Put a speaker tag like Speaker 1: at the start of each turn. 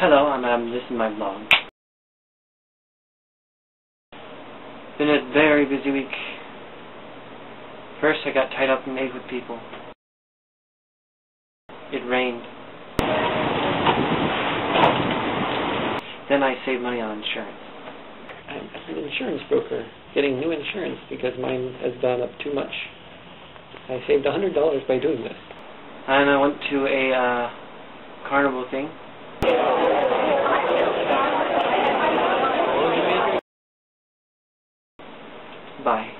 Speaker 1: hello, I'm Adam. This is my vlog. Been a very busy week. First, I got tied up and made with people. It rained. Then I saved money on insurance.
Speaker 2: I'm an insurance broker, getting new insurance because mine has gone up too much. I saved a hundred dollars by doing this.
Speaker 1: And I went to a uh, carnival thing. Bye.